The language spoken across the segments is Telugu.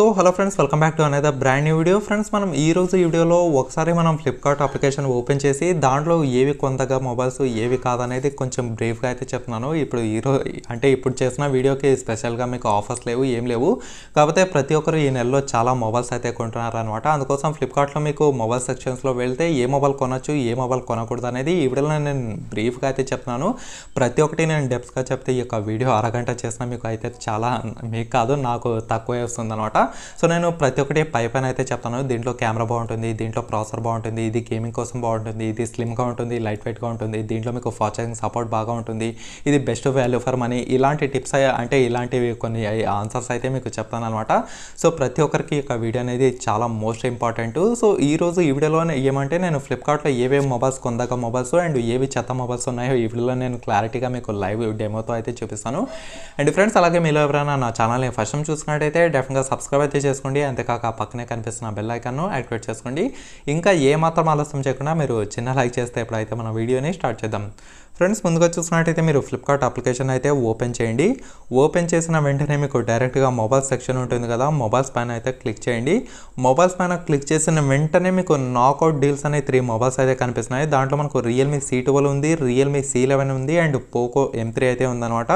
So hello friends welcome back to అనేది బ్రాండ్ న్యూ వీడియో ఫ్రెండ్స్ మనం ఈ రోజు ఈ వీడియోలో ఒకసారి మనం ఫ్లిప్కార్ట్ అప్లికేషన్ ఓపెన్ చేసి దాంట్లో ఏవి కొంతగా మొబైల్స్ ఏవి కాదనేది కొంచెం బ్రీఫ్గా అయితే చెప్తున్నాను. ఇప్పుడు ఈరో అంటే ఇప్పుడు చేసిన వీడియోకి స్పెషల్గా మీకు ఆఫర్స్ లేవు ఏం లేవు. కాకపోతే ప్రతి ఒక్కరు ఈ నెలలో చాలా మొబైల్స్ అయితే కొంటున్నారు అనమాట అందుకోసం ఫ్లిప్కార్ట్లో మీకు మొబైల్ సెక్షన్స్లో వెళ్తే ఏ మొబైల్ కొనొచ్చు ఏ మొబైల్ కొనకూడదు అనేది ఈ వీడియోలో నేను బ్రీఫ్గా అయితే చెప్తున్నాను. ప్రతి ఒక్కటి నేను డెప్స్గా చెప్తే ఈ యొక్క వీడియో అరగంట చేసిన మీకు అయితే చాలా మీకు కాదు నాకు తక్కువే వస్తుంది అనమాట సో నేను ప్రతి ఒక్కటి పై పైన అయితే చెప్తాను. దీంట్లో కెమెరా బాగుంటుంది దీంట్లో ప్రాసెసర్ బాగుంటుంది ఇది గేమింగ్ కోసం బాగుంటుంది ఇది స్లిమ్గా ఉంటుంది లైట్ వెయిట్గా ఉంటుంది దీంట్లో మీకు ఫాస్ట్ ఛార్జింగ్ సపోర్ట్ బాగా ఉంటుంది ఇది బెస్ట్ వాల్యూ ఫర్ మనీ. ఇలాంటి టిప్స్ అంటే ఇలాంటివి కొన్ని ఆన్సర్స్ అయితే మీకు చెప్తాను అనమాట సో ప్రతి ఒక్కరికి యొక్క వీడియో అనేది చాలా మోస్ట్ ఇంపార్టెంట్. సో ఈ రోజు ఈ వీడియోలో ఏమంటే నేను ఫ్లిప్కార్ట్లో ఏవేవి మొబైల్స్ కొందాక మొబైల్స్ అండ్ ఏవి చెత్త మొబైల్స్ ఉన్నాయో ఈ వీడియోలో నేను క్లారిటీగా మీకు లైవ్ డెమోతో అయితే చూపిస్తాను. అండ్ ఫ్రెండ్స్ అలాగే మీలో ఎవరైనా నా ఛానల్ని ఫస్ట్ టైం చూసుకున్నట్టయితే డెఫినెట్గా సబ్స్క్రైబ్ అయితే చేసుకోండి. అంతేకాక ఆ పక్కనే కనిపిస్తున్న బెల్ ఐకాన్ను యాక్టివేట్ చేసుకోండి. ఇంకా ఏ మాత్రం ఆలస్యం చేయకుండా మీరు చిన్న లైక్ చేస్తే ఎప్పుడైతే మన వీడియోని స్టార్ట్ చేద్దాం. ఫ్రెండ్స్ ముందుగా చూసినట్టయితే మీరు ఫ్లిప్కార్ట్ అప్లికేషన్ అయితే ఓపెన్ చేయండి. ఓపెన్ చేసిన వెంటనే మీకు డైరెక్ట్గా మొబైల్ సెక్షన్ ఉంటుంది కదా మొబైల్స్ పైన అయితే క్లిక్ చేయండి. మొబైల్స్ పైన క్లిక్ చేసిన వెంటనే మీకు నాకౌట్ డీల్స్ అనే త్రీ మొబైల్స్ అయితే కనిపిస్తున్నాయి. దాంట్లో మనకు రియల్మీ సీ ట్వెల్వ్ ఉంది రియల్మీ సీ లెవెన్ ఉంది అండ్ పోకో ఎం త్రీ అయితే ఉందన్నమాట.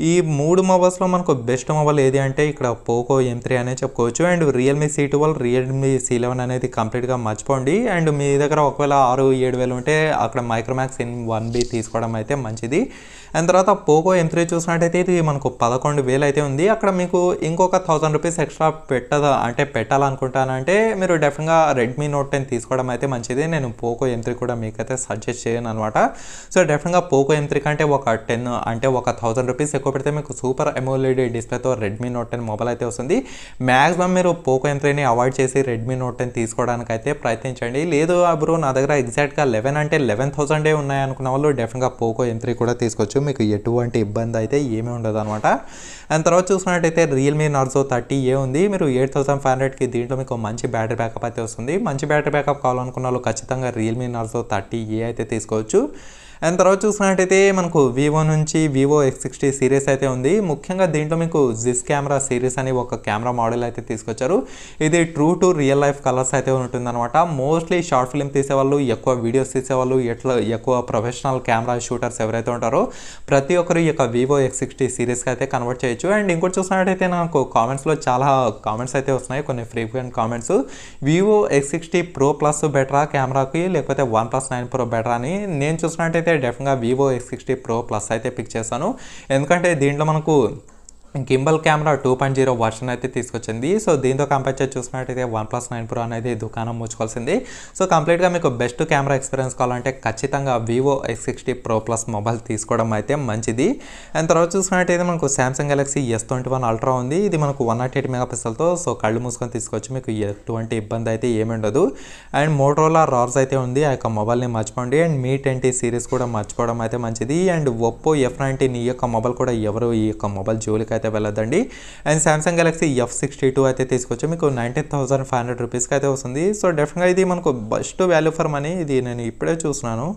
ఈ మూడు మొబైల్స్లో మనకు బెస్ట్ మొబైల్ ఏది అంటే ఇక్కడ పోకో ఎం త్రీ అనే చెప్పుకోవచ్చు. And Realme C twelve Realme C eleven అనేది కంప్లీట్గా మర్చిపోండి. అండ్ మీ దగ్గర ఒకవేళ ఆరు ఏడు వేలు ఉంటే అక్కడ మైక్రోమాక్స్ ఇన్ వన్ బి తీసుకోవడం అయితే మంచిది. అండ్ తర్వాత పోకో ఎం త్రీ చూసినట్టయితే ఇది మనకు పదకొండు వేలు అయితే ఉంది. అక్కడ మీకు ఇంకొక థౌసండ్ రూపీస్ ఎక్స్ట్రా పెట్టదా అంటే పెట్టాలనుకుంటానంటే మీరు డెఫినెట్గా రెడ్మీ నోట్ టెన్ తీసుకోవడం అయితే మంచిది. నేను పోకో ఎం త్రీ కూడా మీకైతే సజెస్ట్ చేయను అనమాట సో డెఫినెట్గా పోకో ఎం త్రీ కంటే ఒక టెన్ అంటే ఒక థౌసండ్ రూపీస్ ఎక్కువ పెడితే మీకు సూపర్ ఎమోలెడ్ డిస్ప్లేతో రెడ్మీ నోట్ టెన్ మొబైల్ అయితే వస్తుంది. మ్యాక్సిమం మీరు పోకో ఎం త్రీని అవాయిడ్ చేసి రెడ్మీ నోట్ టెన్ తీసుకోవడానికి అయితే ప్రయత్నించండి. లేదు బ్రో నా దగ్గర ఎగ్జాక్ట్గా లెవెన్ అంటే లెవెన్ థౌసండే ఉన్నాయి అనుకున్న వాళ్ళు డెఫినెట్గా పోకో ఎం త్రీ కూడా తీసుకోవచ్చు. మీకు ఎటువంటి ఇబ్బంది అయితే ఏమీ ఉండదు అనమాట అండ్ తర్వాత చూసినట్టయితే రియల్మీ నార్జో థర్టీ ఏ ఉంది. మీరు ఎయిట్ థౌసండ్ ఫైవ్ హండ్రెడ్కి దీంట్లో మీకు మంచి బ్యాటరీ బ్యాకప్ అయితే వస్తుంది. మంచి బ్యాటరీ బ్యాకప్ కావాలనుకున్న వాళ్ళు ఖచ్చితంగా రియల్మీ నార్జో థర్టీ ఏ అయితే తీసుకోవచ్చు. అండ్ తర్వాత చూసినట్టయితే మనకు వివో నుంచి వివో ఎక్స్ సిక్స్టీ సిరీస్ అయితే ఉంది. ముఖ్యంగా దీంట్లో మీకు జిస్ కెమెరా సిరీస్ అని ఒక కెమెరా మోడల్ అయితే తీసుకొచ్చారు. ఇది true to real life colours అయితే ఉంటుందన్నమాట. మోస్ట్లీ షార్ట్ ఫిల్మ్ తీసేవాళ్ళు ఎక్కువ వీడియోస్ తీసేవాళ్ళు ఎట్లా ఎక్కువ ప్రొఫెషనల్ కెమెరా షూటర్స్ ఎవరైతే ఉంటారో ప్రతి ఒక్కరు ఈ యొక్క వివో ఎక్స్ సిక్స్టీ సిరీస్కి అయితే కన్వర్ట్ చేయొచ్చు. అండ్ ఇంకోటి చూసినట్టయితే నాకు కామెంట్స్లో చాలా కామెంట్స్ అయితే వస్తున్నాయి. కొన్ని frequent comments Vivo X sixty pro plus బెటరా కెమెరాకి లేకపోతే వన్ ప్లస్ నైన్ ప్రో బెటరా అని. నేను చూసినట్టయితే డెఫినెట్గా Vivo X sixty pro plus అయితే పిక్ చేశాను. ఎందుకంటే దీంట్లో మనకు gimbal camera two point zero version అయితే తీసుకొచ్చింది. సో దీంతో కంపేర్ చేసి చూసినట్టయితే వన్ ప్లస్ నైన్ ప్రో అనేది దుకాణం ముచ్చుకోవాల్సింది సో కంప్లీట్గా మీకు బెస్ట్ కెమెరా ఎక్స్పీరియన్స్ కావాలంటే ఖచ్చితంగా Vivo X sixty pro plus mobile తీసుకోవడం అయితే మంచిది. అండ్ తర్వాత చూసినట్టయితే మనకు Samsung Galaxy S twenty one ultra ఉంది. ఇది మనకు వన్ నాట్ ఎయిట్ మెగా పిక్సెల్తో సో కళ్ళు మూసుకొని తీసుకోవచ్చు. మీకు ఎటువంటి ఇబ్బంది అయితే ఏమి ఉండదు. అండ్ మోటోలా రార్స్ అయితే ఉంది. ఆ యొక్క మొబైల్ని మర్చిపోండి. అండ్ మీ ట్వంటీ సిరీస్ కూడా మర్చిపోవడం అయితే మంచిది. అండ్ ఒప్పో ఎఫ్ నైన్టీన్ ఈ యొక్క మొబైల్ కూడా ఎవరు ఈ యొక్క మొబైల్ జోలికి అయితే వెళ్ళదండి and Samsung Galaxy F sixty two అయితే తీసుకొచ్చి మీకు నైన్టీన్ థౌసండ్ ఫైవ్ హండ్రెడ్ రూపీస్కి అయితే వస్తుంది. సో డెఫినెట్గా ఇది మనకు బెస్ట్ వాల్యూ ఫర్ మనీ ఇది నేను ఇప్పుడే చూస్తున్నాను.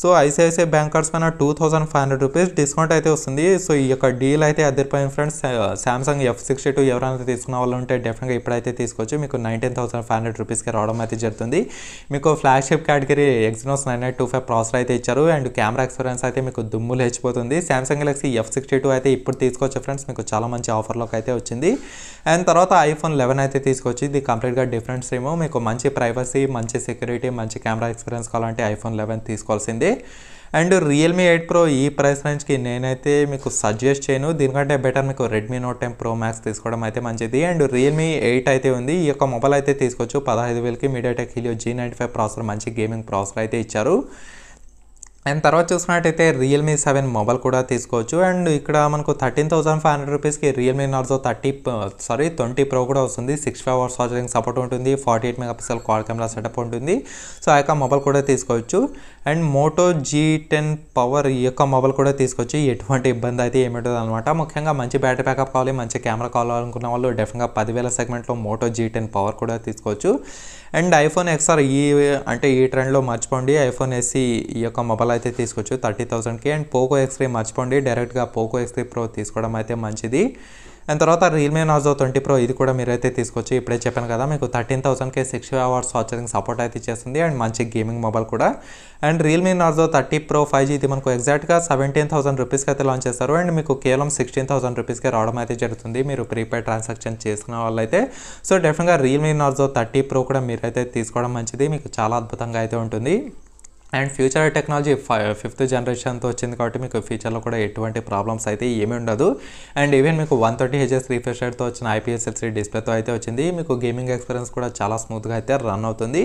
సో ఐసిఐసిఐ బ్యాంకర్స్ పైన two thousand five hundred rupees discount అయితే వస్తుంది. సో ఈ యొక్క డీల్ అయితే అదిరిపోయింది friends. Samsung F sixty two ఎవరైనా తీసుకున్న వాళ్ళు ఉంటే డెఫినెట్గా ఇప్పుడైతే తీసుకోవచ్చు మీకు నైన్టీన్ థౌసండ్ ఫైవ్ హండ్రెడ్ రూపీస్కి రావడం అయితే జరుగుతుంది. మీకు flagship category Exynos nine eight two five processor అయితే ఇచ్చారు. అండ్ కెమెరా ఎక్స్పీరియన్స్ అయితే మీకు దుమ్ము లేచిపోతుంది. Samsung Galaxy F sixty two అయితే ఇప్పుడు తీసుకోవచ్చు ఫ్రెండ్స్ మీకు చాలా మంచి ఆఫర్లోకి అయితే వచ్చింది. అండ్ తర్వాత ఐఫోన్ లెవెన్ అయితే తీసుకొచ్చి ఇది కంప్లీట్గా డిఫరెంట్ సిమ్ మీకు మంచి ప్రైవసీ మంచి సెక్యూరిటీ మంచి కెమెరా ఎక్స్పీరియన్స్ కావాలంటే ఐఫోన్ లెవెన్ తీసుకోవాల్సిందే. అండ్ రియల్మీ ఎయిట్ ప్రో ఈ ప్రైస్ రేంజ్కి నేనైతే మీకు సజెస్ట్ చేయను. దీనికంటే బెటర్ మీకు Redmi Note ten pro max తీసుకోవడం అయితే మంచిది. అండ్ రియల్మీ ఎయిట్ అయితే ఉంది. ఈ యొక్క మొబైల్ అయితే తీసుకోవచ్చు. పదహైదు వేలకి MediaTek Helio G ninety five processor మంచి గేమింగ్ ప్రాసెసర్ అయితే ఇచ్చారు. అండ్ తర్వాత చూసినట్టయితే రియల్మీ సెవెన్ మొబైల్ కూడా తీసుకోవచ్చు. అండ్ ఇక్కడ మనకు థర్టీన్ థౌసండ్ ఫైవ్ హండ్రెడ్ రూపీస్కి Realme Narzo thirty sorry twenty pro కూడా వస్తుంది. Six five hours charging support ఉంటుంది. Forty eight mega pixel quad camera setup ఉంటుంది. సో ఆ యొక్క మొబైల్ కూడా తీసుకోవచ్చు. And Moto G ten power ఈ యొక్క మొబైల్ కూడా తీసుకొచ్చి ఎటువంటి ఇబ్బంది అయితే ఏమిటో అనమాట ముఖ్యంగా మంచి బ్యాటరీ బ్యాకప్ కావాలి మంచి కెమెరా కావాలనుకున్న వాళ్ళు డెఫినెట్గా పదివేల సెగ్మెంట్లో మోటో జీ టెన్ పవర్ కూడా తీసుకోవచ్చు. అండ్ ఐఫోన్ ఎక్స్ఆర్ ఈ అంటే ఈ ట్రెండ్లో మర్చిపోండి. ఐఫోన్ ఎస్సీ ఈ యొక్క మొబైల్ అయితే తీసుకోవచ్చు థర్టీ థౌసండ్కి. అండ్ పోకో ఎక్స్ త్రీ మర్చిపోండి. డైరెక్ట్గా పోకో ఎక్స్ త్రీ ప్రో తీసుకోవడం అయితే మంచిది. అండ్ తర్వాత రియల్మీ నాజో ట్వంటీ ప్రో ఇది కూడా మీరైతే తీసుకొచ్చి ఇప్పుడే చెప్పాను కదా మీకు థర్టీన్ థౌసండ్కి సిక్స్ అవర్స్ వాచరింగ్ సపోర్ట్ అయితే చేస్తుంది అండ్ మంచి గేమింగ్ మొబైల్ కూడా. And Realme Narzo thirty pro five G ఇది మనకు ఎగ్జాక్ట్గా సెవెంటీన్ థౌసండ్ రూపీస్కి అయితే లాంచ్ చేస్తారు అండ్ మీకు కేవలం సిక్స్టీన్ థౌసండ్ రూపీస్కి రావడం అయితే జరుగుతుంది మీరు ప్రీపెయిడ్ ట్రాన్సాక్షన్ చేసుకున్న వాళ్ళైతే. సో డెఫినెట్గా రియల్మీ నాజో థర్టీ ప్రో కూడా మీరైతే తీసుకోవడం మంచిది మీకు చాలా అద్భుతంగా అయితే ఉంటుంది. అండ్ ఫ్యూచర్ టెక్నాలజీ ఫిఫ్త్ జనరేషన్తో వచ్చింది కాబట్టి మీకు ఫ్యూచర్లో కూడా ఎటువంటి ప్రాబ్లమ్స్ అయితే ఏమీ ఉండదు. అండ్ ఈవెన్ మీకు వన్ థర్టీ హెచ్ఎస్ రిఫ్రెష్ రేట్తో వచ్చిన ఐపీఎస్ ఎల్సీ డిస్ప్లేతో అయితే వచ్చింది. మీకు గేమింగ్ ఎక్స్పీరియన్స్ కూడా చాలా స్మూత్గా అయితే రన్ అవుతుంది.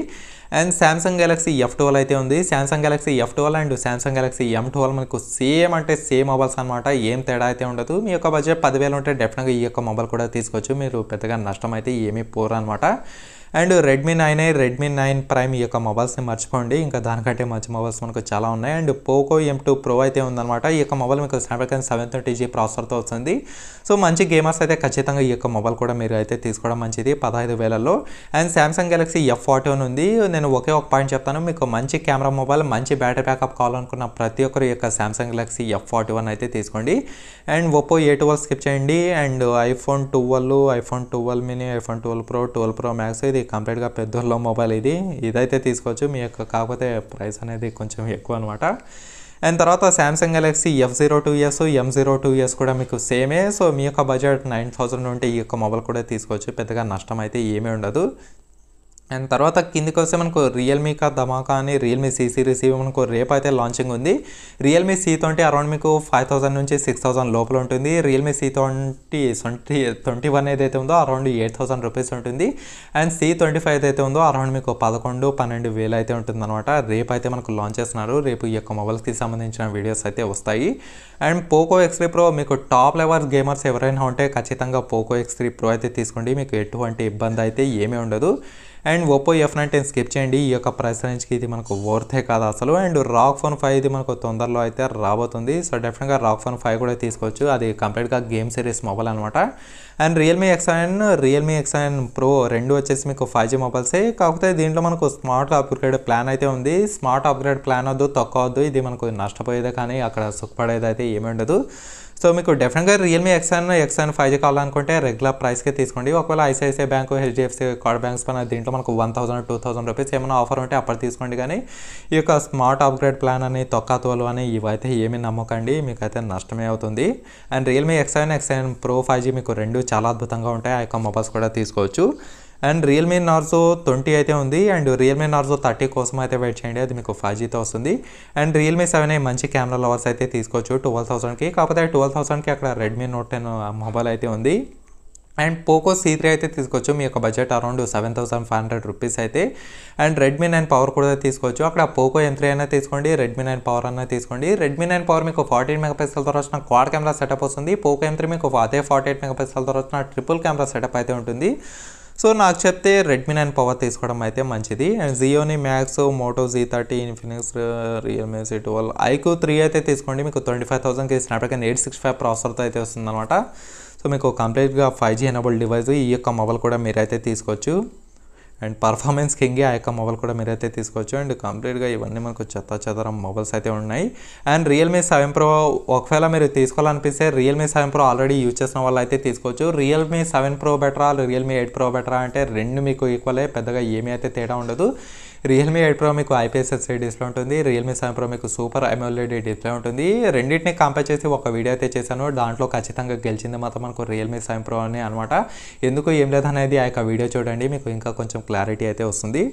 And Samsung Galaxy F twelve అయితే ఉంది. Samsung Galaxy F twelve and Samsung Galaxy M twelve మీకు సేమ్ అంటే సేమ్ మొబైల్స్ అనమాట ఏం తేడా అయితే ఉండదు. మీ యొక్క బడ్జెట్ పదివేలు ఉంటే డెఫినెట్గా ఈ యొక్క మొబైల్ కూడా తీసుకోవచ్చు. మీరు పెద్దగా నష్టం అయితే ఏమీ పోరు అనమాట and Redmi nine I Redmi nine prime ఈ యొక్క మొబైల్స్ని మర్చిపోండి. ఇంకా దానికంటే మంచి మొబైల్స్ మనకు చాలా ఉన్నాయి. And Poco M two pro అయితే ఉందన్నమాట. ఈ యొక్క మొబైల్ మీకు స్నాప్డ్రాగన్ సెవెన్ థర్టీ జీ ప్రాసెసర్తో వస్తుంది. సో మంచి గేమర్స్ అయితే ఖచ్చితంగా ఈ యొక్క మొబైల్ కూడా మీరు అయితే తీసుకోవడం మంచిది పదహైదు వేలలో and Samsung Galaxy F forty one ఉంది. నేను ఒకే ఒక పాయింట్ చెప్తాను. మీకు మంచి కెమెరా మొబైల్ మంచి బ్యాటరీ బ్యాకప్ కావాలనుకున్న ప్రతి ఒక్కరు ఈ యొక్క Samsung Galaxy F forty one అయితే తీసుకోండి. And Oppo A twelve skip చేయండి. And iPhone twelve iPhone twelve mini iPhone twelve pro twelve pro max ఇది కంప్లీట్గా పెద్దోళ్ళ మొబైల్ ఇది. ఇదైతే తీసుకోవచ్చు. మీ యొక్క కాకపోతే ప్రైస్ అనేది కొంచెం ఎక్కువ అనమాట అండ్ తర్వాత Samsung Galaxy F zero two years M zero two years కూడా మీకు సేమే సో మీ యొక్క బడ్జెట్ నైన్ థౌసండ్ ఉంటే ఈ యొక్క మొబైల్ కూడా తీసుకోవచ్చు. పెద్దగా నష్టం అయితే ఏమీ ఉండదు. అండ్ తర్వాత కిందికి వస్తే మనకు రియల్మీ కా ధమాకా అని రియల్మీ సి సిరీస్ ఇవి మనకు రేపు అయితే లాంచింగ్ ఉంది. రియల్మీ సి ట్వంటీ అరౌండ్ మీకు ఫైవ్ థౌసండ్ నుంచి సిక్స్ థౌసండ్ లోపల ఉంటుంది. Realme C twenty twenty twenty one ఏదైతే ఉందో అరౌండ్ ఎయిట్ థౌసండ్ రూపీస్ ఉంటుంది. అండ్ సి ట్వంటీ ఫైవ్ ఏదైతే ఉందో అరౌండ్ మీకు పదకొండు పన్నెండు వేలు అయితే ఉంటుంది అనమాట రేపు అయితే మనకు లాంచ్ చేస్తున్నారు. రేపు ఈ యొక్క మొబైల్స్కి సంబంధించిన వీడియోస్ అయితే వస్తాయి. And Poco X three pro మీకు టాప్ లెవెల్ గేమర్స్ ఎవరైనా ఉంటే ఖచ్చితంగా పోకో ఎక్స్ త్రీ ప్రో అయితే తీసుకోండి. మీకు ఎటువంటి ఇబ్బంది అయితే ఏమీ ఉండదు. And Oppo F nineteen skip చేయండి. ఈ యొక్క ప్రైస్ రేంజ్కి ఇది మనకు వర్తే కాదు అసలు. అండ్ రాక్ ఫోన్ ఫైవ్ ఇది మనకు తొందరలో అయితే రాబోతుంది. సో డెఫినెట్గా రాక్ ఫోన్ ఫైవ్ కూడా తీసుకోవచ్చు. అది కంప్లీట్గా గేమ్ సిరీస్ మొబైల్ అనమాట and Realme X nine Realme X nine pro రెండు వచ్చేసి మీకు ఫైవ్ జీ మొబైల్సే. కాకపోతే దీంట్లో మనకు స్మార్ట్ అప్గ్రేడ్ ప్లాన్ అయితే ఉంది. స్మార్ట్ అప్గ్రేడ్ ప్లాన్ వద్దు తక్కువ వద్దు. ఇది మనకు నష్టపోయేదే కానీ అక్కడ సుఖపడేది అయితే ఏమి ఉండదు. సో మీకు డెఫినెట్గా Realme XN XN five G కావాలనుకుంటే రెగ్యులర్ ప్రైస్కే తీసుకోండి. ఒకవేళ ICICI bank HDFC card banks పైన దీంట్లో మనకు one thousand two thousand rupees ఏమైనా ఆఫర్ ఉంటే అప్పుడు తీసుకోండి. కానీ ఈ యొక్క స్మార్ట్ అప్గ్రేడ్ ప్లాన్ అని తొక్కతోలు అని ఇవైతే ఏమీ నమ్మకండి. మీకు అయితే నష్టమే అవుతుంది. And Realme XN XN pro five G మీకు రెండు చాలా అద్భుతంగా ఉంటాయి. ఆ యొక్క మొబైల్స్ కూడా తీసుకోవచ్చు. అండ్ రియల్మీ నార్జో ట్వంటీ అయితే ఉంది. అండ్ రియల్మీ నార్జో థర్టీ కోసం అయితే వెయిట్ చేయండి. అది మీకు ఫైవ్ జీతో వస్తుంది. అండ్ రియల్మీ సెవెన్ ఏ మంచి కెమెరా లవర్స్ అయితే తీసుకోవచ్చు. ట్వెల్వ్ థౌసండ్కి కాకపోతే ట్వెల్వ్ థౌసండ్కి అక్కడ రెడ్మీ నోట్ టెన్ మొబైల్ అయితే ఉంది. అండ్ పోకో సీ త్రీ అయితే తీసుకోవచ్చు. మీ యొక్క budget around seven thousand five hundred rupees అయితే. అండ్ రెడ్మీ నైన్ పవర్ కూడా తీసుకోవచ్చు. అక్కడ పోకో ఎం త్రీ అయినా తీసుకోండి. రెడ్మీ నైన్ పవర్ అయినా తీసుకోండి. రెడ్మీ నైన్ పవర్ మీకు ఫార్టీ ఎయిట్ మెగాపిక్సెల్తో వచ్చిన క్వాడ్ కెమెరా సెటప్ వస్తుంది. పోకో ఎం త్రీ మీకు అదే ఫార్టీ ఎయిట్ మెగాపిక్సెల్తో వచ్చిన ట్రిపుల్ కెమెరా సెటప్ అయితే ఉంటుంది. సో నాకు చెప్తే రెడ్మీ నైన్ పవర్ తీసుకోవడం అయితే మంచిది. And Gionee Max Moto G thirty Infinix Realme C twelve iQOO three అయితే తీసుకోండి. మీకు ట్వంటీ ఫైవ్ థౌసండ్కి స్నాప్డ్రాగన్ ఎయిట్ సిక్స్ ఫైవ్ ప్రాసెసర్తో అయితే వస్తుందన్నమాట. సో మీకు కంప్లీట్గా ఫైవ్ జీ ఎనబుల్ డివైస్ ఈ యొక్క మొబైల్ కూడా మీరైతే తీసుకోవచ్చు. అండ్ పర్ఫార్మెన్స్ కింగ్ ఆ యొక్క మొబైల్ కూడా మీరైతే తీసుకోవచ్చు. అండ్ కంప్లీట్గా ఇవన్నీ మనకు చెత్త చెదరం మొబైల్స్ అయితే ఉన్నాయి. అండ్ రియల్మీ సెవెన్ ప్రో ఒకవేళ మీరు తీసుకోవాలనిపిస్తే Realme seven pro already use చేసిన వాళ్ళు అయితే తీసుకోవచ్చు. రియల్మీ సెవెన్ ప్రో బెటరా రియల్మీ ఎయిట్ ప్రో బెటరా అంటే రెండు మీకు ఈక్వలే పెద్దగా ఏమీ అయితే తేడా ఉండదు. రియల్మీ ఎయిట్ ప్రో మీకు ఐపీఎస్ ఎస్ఐ డిస్ప్లే ఉంటుంది. రియల్మీ సెవెన్ ప్రో మీకు సూపర్ అమోలెడ్ డిస్ప్లే ఉంటుంది. రెండింటిని కంపేర్ చేసి ఒక వీడియో అయితే చేశాను. దాంట్లో ఖచ్చితంగా గెలిచింది మాత్రం మనకు రియల్మీ సెవెన్ ప్రో అని అనమాట ఎందుకు ఏం లేదనేది ఆ యొక్క వీడియో చూడండి. మీకు ఇంకా కొంచెం క్లారిటీ అయితే వస్తుంది.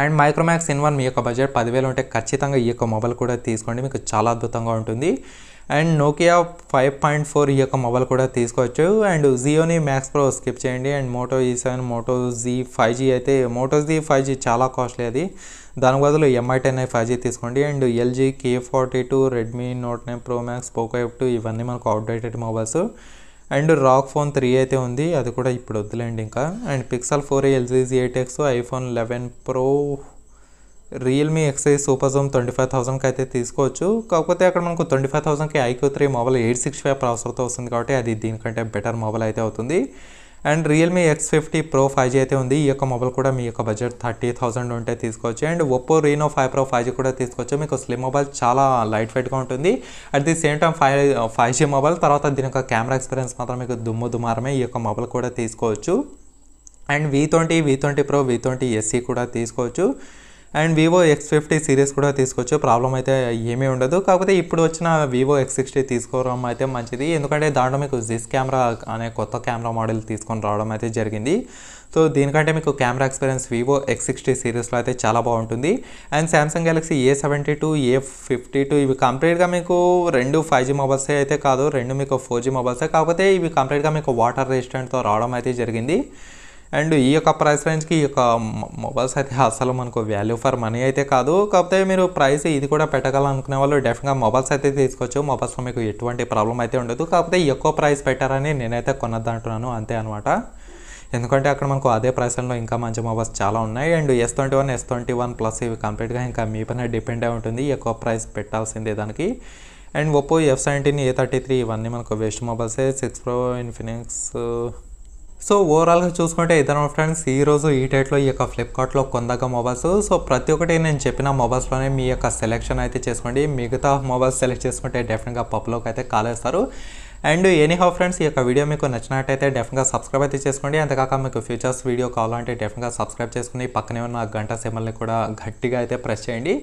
అండ్ మైక్రోమాక్స్ ఇన్ వన్ మీ యొక్క బడ్జెట్ పదివేలు ఉంటే ఖచ్చితంగా ఈ యొక్క మొబైల్ కూడా తీసుకోండి. మీకు చాలా అద్భుతంగా ఉంటుంది. And Nokia five point four ఈ యొక్క మొబైల్ కూడా తీసుకోవచ్చు. And Gionee Max pro skip చేయండి. And Moto E seven Moto G five G అయితే మోటో జీ ఫైవ్ జీ చాలా కాస్ట్లీ అది. దాని బదులు Mi ten I five G తీసుకోండి. And LG K forty two Redmi Note nine pro max Poco F two ఇవన్నీ మనకు outdated mobiles and ROG phone three అయితే ఉంది. అది కూడా ఇప్పుడు వద్దులేండి ఇంకా. And Pixel four LG G eight X iPhone eleven pro Realme X three super zoom twenty five థౌసండ్కి అయితే తీసుకోవచ్చు. కాకపోతే అక్కడ మనకు twenty five థౌసండ్కి iQOO three mobile eight six five ప్రాసెసర్తో వస్తుంది కాబట్టి అది దీనికంటే బెటర్ మొబైల్ అయితే అవుతుంది. And Realme X fifty pro five G అయితే ఉంది. ఈ యొక్క మొబైల్ కూడా మీ యొక్క బడ్జెట్ థర్టీ థౌసండ్ ఉంటే తీసుకోవచ్చు. And Oppo Reno five pro five G కూడా తీసుకోవచ్చు. మీకు స్లిమ్ మొబైల్ చాలా లైట్ వెయిట్గా ఉంటుంది. At the same time five five G mobile తర్వాత దీని యొక్క కెమెరా ఎక్స్పీరియన్స్ మాత్రం మీకు దుమ్ము దుమారమే ఈ యొక్క మొబైల్ కూడా తీసుకోవచ్చు. And V twenty V twenty pro V twenty SE కూడా తీసుకోవచ్చు. And Vivo X fifty series కూడా తీసుకోవచ్చు. ప్రాబ్లం అయితే ఏమీ ఉండదు. కాకపోతే ఇప్పుడు వచ్చిన వివో ఎక్స్ సిక్స్టీ తీసుకోవడం అయితే మంచిది. ఎందుకంటే దాంట్లో మీకు జిస్ కెమెరా అనే కొత్త కెమెరా మోడల్ తీసుకొని రావడం అయితే జరిగింది. సో దీనికంటే మీకు camera experience Vivo X sixty సిరీస్లో అయితే చాలా బాగుంటుంది. And Samsung Galaxy A seventy two A fifty two ఇవి కంప్లీట్గా మీకు రెండు ఫైవ్ జీ మొబైల్సే అయితే కాదు రెండు మీకు ఫోర్ జీ మొబైల్సే కాకపోతే ఇవి కంప్లీట్గా మీకు వాటర్ రెసిస్టెంట్తో రావడం అయితే జరిగింది. అండ్ ఈ యొక్క ప్రైస్ రేంజ్కి ఈ యొక్క మొబైల్స్ అయితే అసలు మనకు వాల్యూ ఫర్ మనీ అయితే కాదు. కాకపోతే మీరు ప్రైస్ ఇది కూడా పెట్టగలనుకునే వాళ్ళు డెఫినెట్గా మొబైల్స్ అయితే తీసుకోవచ్చు. మొబైల్స్లో మీకు ఎటువంటి ప్రాబ్లం అయితే ఉండదు. కాకపోతే ఎక్కువ ప్రైస్ పెట్టారని నేనైతే కొనద్దంటున్నాను. అంతే అనమాట ఎందుకంటే అక్కడ మనకు అదే ప్రైస్లో ఇంకా మంచి మొబైల్స్ చాలా ఉన్నాయి. And S twenty one S twenty one plus ఇవి కంప్లీట్గా ఇంకా మీ పైన డిపెండ్ అయి ఉంటుంది. ఎక్కువ ప్రైస్ పెట్టాల్సిందే దానికి. And Oppo F seventeen A thirty three ఇవన్నీ మనకు వేస్ట్ మొబైల్సే. సిక్స్ ప్రో ఇన్ఫినిక్స్ సో ఓవరాల్గా చూసుకుంటే ఇతర ఫ్రెండ్స్ ఈ రోజు ఈ డేట్లో ఈ యొక్క ఫ్లిప్కార్ట్లో కొందాక మొబైల్స్ సో ప్రతి ఒక్కటి నేను చెప్పిన మొబైల్స్లోనే మీ యొక్క సెలెక్షన్ అయితే చేసుకోండి. మిగతా మొబైల్స్ సెలెక్ట్ చేసుకుంటే డెఫినెట్గా పప్పులోకి అయితే కాలేస్తారు. అండ్ ఎనీ హౌ ఫ్రెండ్స్ ఈ యొక్క వీడియో మీకు నచ్చినట్టయితే డెఫినెట్గా సబ్స్క్రైబ్ అయితే చేసుకోండి. అంతేకాక మీకు ఫ్యూచర్స్ వీడియో కావాలంటే డెఫినెట్గా సబ్స్క్రైబ్ చేసుకుని పక్కనే ఉన్న గంట సిమ్మల్ని కూడా గట్టిగా అయితే ప్రెస్ చేయండి.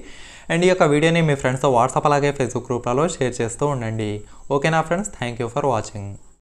అండ్ ఈ యొక్క వీడియోని మీ ఫ్రెండ్స్తో వాట్సాప్ అలాగే ఫేస్బుక్ గ్రూప్లలో షేర్ చేస్తూ ఉండండి. ఓకేనా friends thank you for watching